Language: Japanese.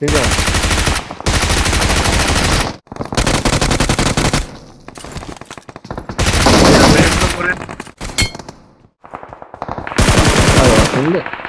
出然。これ。あ、飛んで。